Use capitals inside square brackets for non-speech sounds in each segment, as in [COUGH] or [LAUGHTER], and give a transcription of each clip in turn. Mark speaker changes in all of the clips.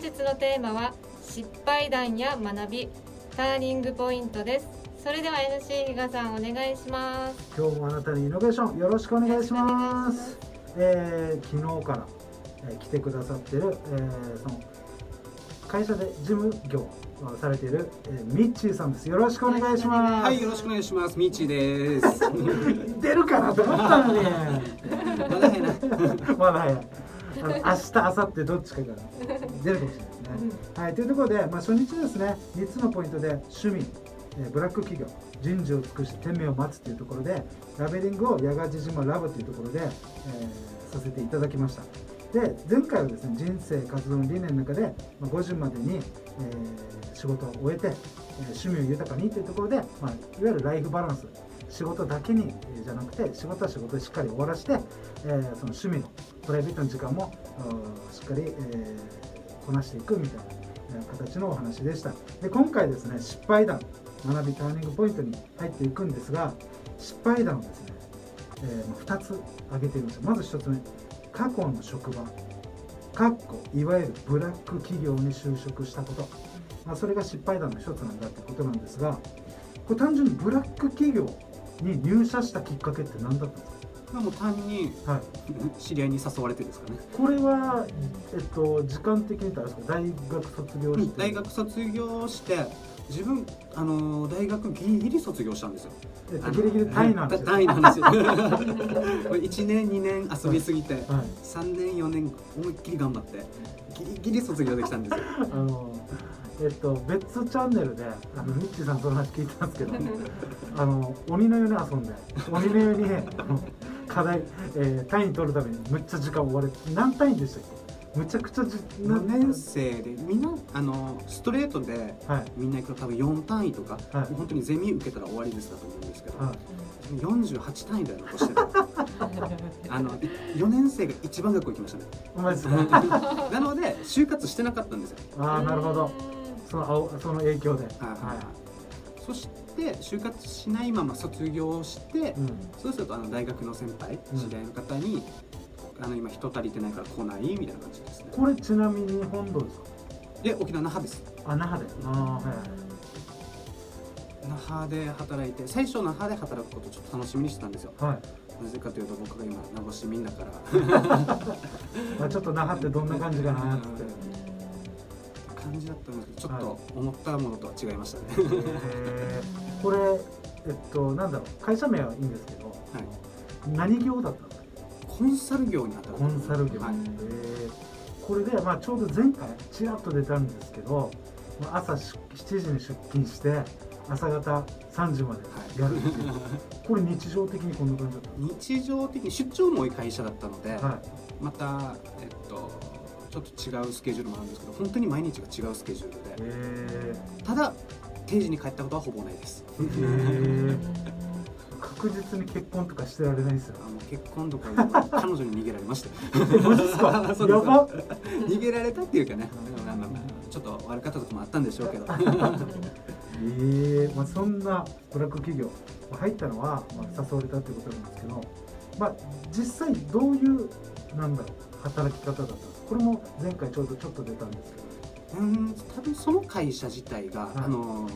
Speaker 1: 本日のテーマは失敗談や学びターニングポイントです。それでは NC 比嘉さんお願いします。
Speaker 2: 今日もあなたにイノベーションよろしくお願いします。えー、昨日から、えー、来てくださってる、えー、その会社で事務業をされている、えー、ミッチーさんです。よろしくお願いします。
Speaker 3: はいよろしくお願いします。ミッチーです。[LAUGHS]
Speaker 2: 出るかなと思ったのに。[LAUGHS]
Speaker 3: まだ早いな。[LAUGHS]
Speaker 2: まだ早い。あの明日明後日どっちかから出るかもしれないですね、はいというところで、まあ、初日ですね3つのポイントで趣味えーブラック企業人事を尽くし天命を待つというところでラベリングを矢賀地島ラブというところで、えーさせていただきました。で前回はですね人生活動の理念の中で、まあ、5時までに、えー仕事を終えて、えー趣味を豊かにというところで、まあ、いわゆるライフバランス仕事だけに、えーじゃなくて仕事は仕事でしっかり終わらして、えーその趣味のプライベートの時間もうんしっかり、えーこなしていくみたいな形のお話でした。で今回ですね失敗談学びターニングポイントに入っていくんですが失敗談をですね、え2つ挙げています。まず1つ目過去の職場かっこいわゆるブラック企業に就職したこと、まあ、それが失敗談の一つなんだってことなんですがこれ単純にブラック企業に入社したきっかけって何だったんです
Speaker 3: まあもう単に知り合いに誘われてですかね。
Speaker 2: これは、えっと、時間的に言ったら大学卒業して。
Speaker 3: 大学卒業して自分あの大学ギリギリ卒業したんですよ。
Speaker 2: えっと、ギリギリ単位なんですよ、
Speaker 3: 単位なんですよ。[LAUGHS] 1年2年遊びすぎて、
Speaker 2: はい。
Speaker 3: 3年4年思いっきり頑張ってギリギリ卒業できたんですよ。[LAUGHS]
Speaker 2: あのえっと別チャンネルであのミッチーさんその話聞いたんですけど [LAUGHS] あの鬼のように遊んで鬼のようにあの課題、えー単位取るためにむっちゃ時間追われて何単位でしたっけ？むちゃくちゃじ
Speaker 3: 4年生でみんなあのストレートで
Speaker 2: はい。
Speaker 3: みんな行くと多分4単位とか、
Speaker 2: はい。
Speaker 3: 本当にゼミ受けたら終わりですだと思うんですけど、
Speaker 2: はい。
Speaker 3: 48単位で残してた。[LAUGHS] あの4年生が一番学校行きましたね。
Speaker 2: お前ですね [LAUGHS]
Speaker 3: なので就活してなかったんですよ、
Speaker 2: ああなるほど。その青その影響で。
Speaker 3: はい
Speaker 2: は
Speaker 3: そして就活しないまま卒業して、
Speaker 2: い、うん。
Speaker 3: そうするとあの大学の先輩
Speaker 2: うん。
Speaker 3: 知り合いの方に、あの今人足りてないから来ないみたいな感じですね。
Speaker 2: これちなみに本土ですか？
Speaker 3: で沖縄那覇です。
Speaker 2: あ那覇で。ああはいはい
Speaker 3: 那覇で働いて最初那覇で働くことをちょっと楽しみにしてたんですよ。
Speaker 2: はい。
Speaker 3: なぜかというと僕が今名護市民だから。[LAUGHS]
Speaker 2: まあ、ちょっと那覇ってどんな感じかなって
Speaker 3: 感じだったんですけどちょっと思ったものとは違いましたね、
Speaker 2: これえっとなんだろう。会社名はいいんですけど
Speaker 3: はい、
Speaker 2: 何業だったんですか？
Speaker 3: コンサル業に
Speaker 2: コンサル業、
Speaker 3: はい
Speaker 2: これで、まあ、ちょうど前回ちらっと出たんですけどまあ朝し7時に出勤して朝方3時までやるっていう、これ日常的にこんな感じだった
Speaker 3: 日常的に出張も多い会社だったので、
Speaker 2: はい。
Speaker 3: また、えっと、ちょっと違うスケジュールもあるんですけど本当に毎日が違うスケジュールで
Speaker 2: へ
Speaker 3: ただ定時に帰ったことはほぼないです。
Speaker 2: 確実に結婚とかしてられないですよ。
Speaker 3: あの結婚とか彼女に逃げられました [LAUGHS] 逃げられたっていうかね、まあまあまあちょっと悪かったとこもあったんでしょうけど。
Speaker 2: ええまあ、そんなブラック企業まあ入ったのは、まあ、誘われたってことなんですけど、まあ、実際どういうなんだろう働き方だったんですかこれも前回ちょうどちょっと出たんですけ
Speaker 3: うん多分その会社自体が、
Speaker 2: い。
Speaker 3: あの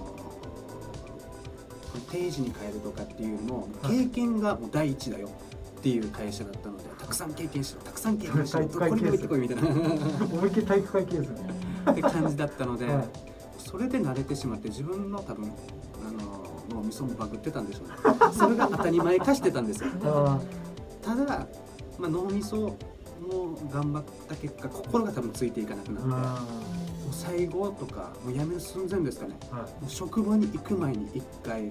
Speaker 3: 定時に帰るとかっていうのも
Speaker 2: はい。
Speaker 3: 経験がもう第一だよっていう会社だったのでたくさん経験しろたくさん経験しろこれに置いてこいみたいな。
Speaker 2: ど [LAUGHS] 思いっきり体育会系ですよね、
Speaker 3: って感じだったので、
Speaker 2: はい。
Speaker 3: それで慣れてしまって自分の多分あの脳みそもバグってたんでしょうね。それが当たり前化してたんですよ。[LAUGHS]
Speaker 2: あ
Speaker 3: ただ、まあ、脳みそも頑張った結果心が多分ついていかなくなってもう
Speaker 2: あ
Speaker 3: 最後とかもう辞める寸前ですかね。
Speaker 2: はい。
Speaker 3: もう職場に行く前に一回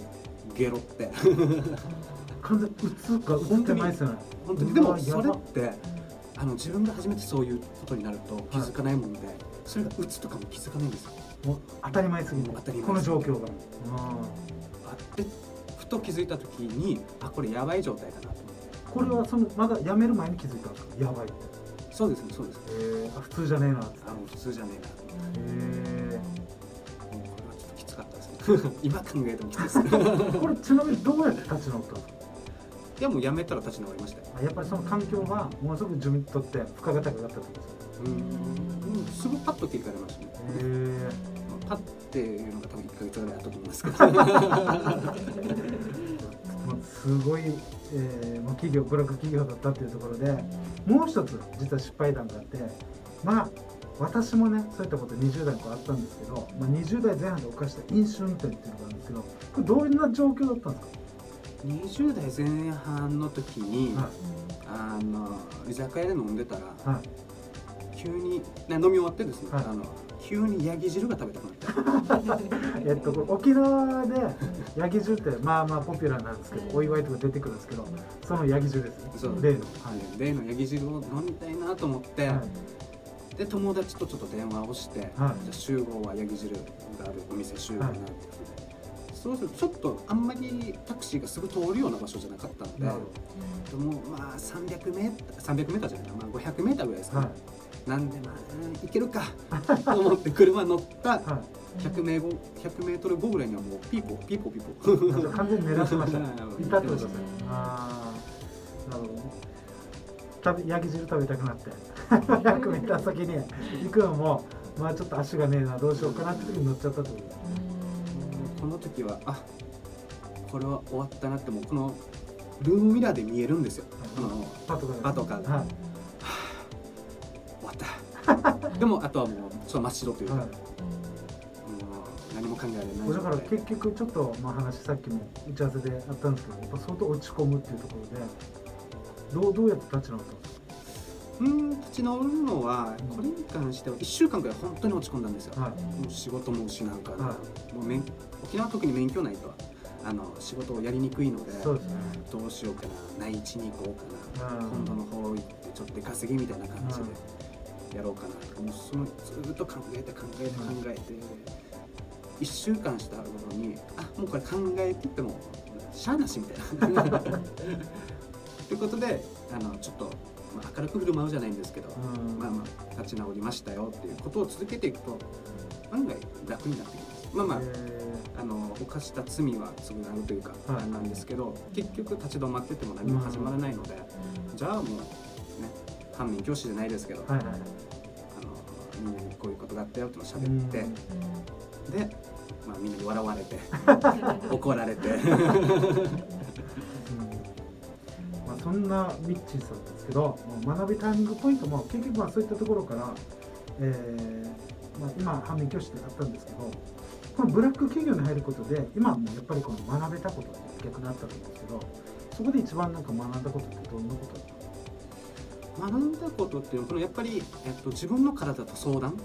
Speaker 3: ゲロって。[LAUGHS]
Speaker 2: 完全にうつがうってないですよね。
Speaker 3: 本当にでもそれってあの自分が初めてそういうことになると気づかないもんで、それがうつとかも気づかないんですよ
Speaker 2: もう当たり前すぎて。
Speaker 3: 当たり前。
Speaker 2: この状況が。
Speaker 3: あでふと気づいた時にあこれやばい状態だなと思って
Speaker 2: これはそのまだ辞める前に気づいたんですか？やばいって。
Speaker 3: そうですねそうです
Speaker 2: ね、あ、普通じゃねえなって。
Speaker 3: あの普通じゃねえなへ
Speaker 2: え
Speaker 3: ー、これはちょっときつかったですね。[LAUGHS] 今考えてもきついですね。[LAUGHS]
Speaker 2: これちなみにどうやって立ち直ったんですか
Speaker 3: いやもう辞めたら立ち直りました
Speaker 2: やっぱりその環境はものすごく自分にとって負荷が高かったってことですよ
Speaker 3: うん、すぐパッと切り替えましたね。へ
Speaker 2: え
Speaker 1: パッっ
Speaker 3: ていうのが多分1か月ぐらいだと思いますけど。[LAUGHS]
Speaker 2: すごい、えー、もう企業ブラック企業だったっていうところでもう一つ実は失敗談があってまあ私もねそういったこと20代の子あったんですけど、まあ、20代前半で犯した飲酒運転っていうのがあるんですけどこれどんな状況だったんですか
Speaker 3: ？20代前半の時に、
Speaker 2: はい。
Speaker 3: あの居酒屋で飲んでたら
Speaker 2: はい。
Speaker 3: 急に、ね、飲み終わってですね、
Speaker 2: はい。
Speaker 3: あの急にヤギ汁が食べたくなって [LAUGHS]
Speaker 2: えっと、沖縄でヤギ汁ってまあまあポピュラーなんですけど、お祝いとか出てくるんですけどそのヤギ汁ですね。
Speaker 3: そう。
Speaker 2: 例の。
Speaker 3: はい。例のヤギ汁を飲みたいなと思って、
Speaker 2: はい。
Speaker 3: で友達とちょっと電話をして、
Speaker 2: はい。
Speaker 3: じゃあ集合はヤギ汁があるお店集合なんて、そうするとちょっとあんまりタクシーがすぐ通るような場所じゃなかったので
Speaker 2: なる
Speaker 3: でもまあ300メーター300メーターじゃないな、まあ、500メーターぐらいですか、
Speaker 2: はい。
Speaker 3: ねなんでまあうん行けるかと思って車乗った
Speaker 2: は
Speaker 3: 100メートル100メートル後ぐらいにはもうピーポーピーポーピーポ
Speaker 2: 完全に狙ってました。[LAUGHS] たってことですね。ああなるほどね。食べヤギ汁食べたくなって。[LAUGHS] 100メーター先に行くのもまあちょっと足がねえなどうしようかなって時に乗っちゃったってことです
Speaker 3: この時はあこれは終わったなってもうこのルームミラーで見えるんですよ。この
Speaker 2: パトカー
Speaker 3: がでもあとはもうちょっと真っ白というか、
Speaker 2: はい。
Speaker 3: もう何も考えられない。
Speaker 2: だから結局ちょっとまあ話さっきも打ち合わせであったんですけどやっぱ相当落ち込むっていうところでどうどうやって立ち直ったんです
Speaker 3: うん立ち直るのはこれに関しては1週間ぐらい本当に落ち込んだんですよ、
Speaker 2: かはい。
Speaker 3: もう仕事も失うから、
Speaker 2: は
Speaker 3: もう免沖縄は特に免許ないとあの仕事をやりにくいので
Speaker 2: ね。
Speaker 3: どうしようかな。内地に行こうかな、
Speaker 2: うん。
Speaker 3: 今度の方行ってちょっと出稼ぎみたいな感じでやろうかなと。かもうそのずっと考えて考えて考えて、1週間した頃にあもうこれ考えてってもしゃあなしみたいな。ということであのちょっと、まあ、明るく振る舞うじゃないんですけど、
Speaker 2: うん。
Speaker 3: まあまあ立ち直りましたよっていうことを続けていくと案外楽になってきます。まあまあ
Speaker 2: え
Speaker 3: あの犯した罪は償うというか、
Speaker 2: はい。
Speaker 3: なんですけど結局立ち止まってても何も始まらないので、じゃあもうね反面教師じゃないですけど、
Speaker 2: ーはいはい。
Speaker 3: あのみんなにこういうことがあったよって喋
Speaker 2: うん
Speaker 3: って、で、まあ、みんなに笑われて [LAUGHS] 怒られて。
Speaker 2: うん。まあ、そんなミッチーさんですけど学びターニングポイントも結局まあそういったところから、えーまあ、今反面教師であったんですけどこのブラック企業に入ることで今はもうやっぱりこの学べたことって逆にあったと思うんですけどそこで一番なんか学んだことってどんなことだったんです
Speaker 3: 学んだことっていうのはこのやっぱり、えっと、自分の体と相談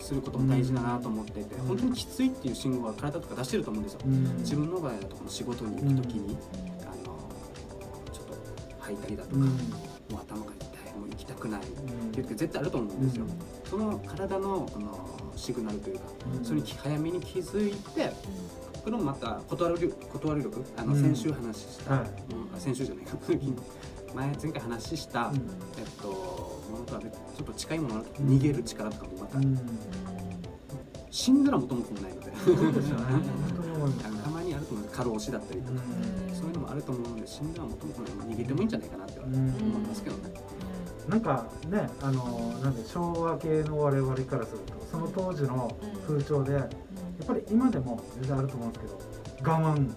Speaker 3: することも大事だなと思っていて、
Speaker 2: うん。
Speaker 3: 本当にきついっていう信号は体とか出してると思うんですよ。
Speaker 2: か
Speaker 3: 自分の場合だとこの仕事に行く時に、あのちょっと吐いたりだとか、
Speaker 2: うん。
Speaker 3: もう頭が痛いもう行きたくないって
Speaker 2: うん
Speaker 3: いう時絶対あると思うんですよ。その体のこのシグナルというか、
Speaker 2: うん。
Speaker 3: それに早めに気づいてこれもまた断る力断る力あの
Speaker 2: うん。
Speaker 3: 先週話した、
Speaker 2: はい。
Speaker 3: うんあ先週じゃない [LAUGHS] か前前回話した、
Speaker 2: うん。
Speaker 3: えっとものとは別ちょっと近いもの逃げる力とかもまた、
Speaker 2: うん。
Speaker 3: 死んだら元も子もないので。[LAUGHS] たまにあると思う過労死だったりとか、そういうのもあると思うので死んだら元も子もないので逃げてもいいんじゃないかなって思いますけどね。
Speaker 2: なんかねあのなんで昭和系の我々からするとその当時の風潮でやっぱり今でも全然あると思うんですけど我慢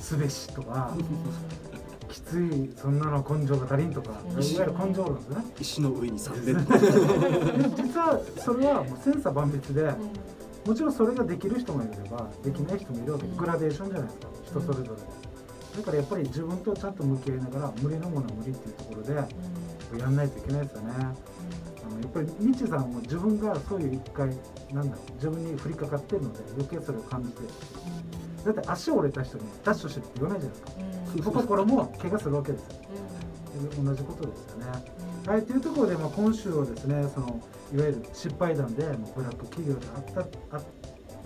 Speaker 2: すべしとか [LAUGHS] きついそんなの根性が足りんとかいわ
Speaker 1: うん
Speaker 2: ゆる根性論ですね。
Speaker 3: 石の上に3連
Speaker 2: で実はそれはもう千差万別でもちろんそれができる人もいればできない人もいるわけ。でグラデーションじゃないですか。人それぞれで。だからやっぱり自分とちゃんと向き合いながら無理のものは無理っていうところでやんないといけないですよね。あのやっぱりみちさんも自分がそういう一回なんだろう自分に降りかかってるので余計それを感じて。るだって足折れた人にダッシュしてって言わないじゃないですか。心も怪我するわけです。よ同じことですよね。はい、というところで、まあ、今週はですねそのいわゆる失敗談で、まあ、ブラック企業であったあ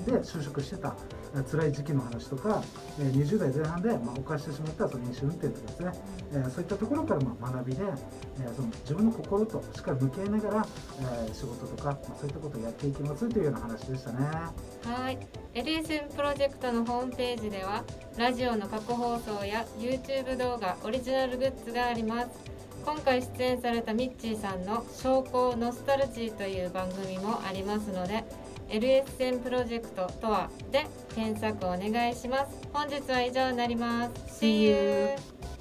Speaker 2: で就職してたえ辛い時期の話とか、え20代前半で、ま、犯してしまったその飲酒運転とかですね、えそういったところから、ま、学びで、えその自分の心としっかり向き合いながら、え仕事とか、ま、そういったことをやっていきますというような話でしたね。
Speaker 1: はい、LSM プロジェクトのホームページではラジオの過去放送や YouTube 動画オリジナルグッズがあります。今回出演されたミッチーさんの「証拠ノスタルジー」という番組もありますので LSN プロジェクトとはで検索お願いします。本日は以上になります。See you!